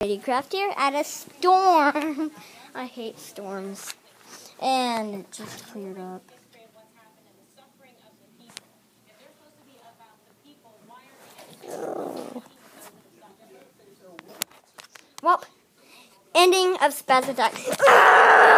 Craft here at a storm. I hate storms. And it just cleared up. Well, ending of Spaz Attack.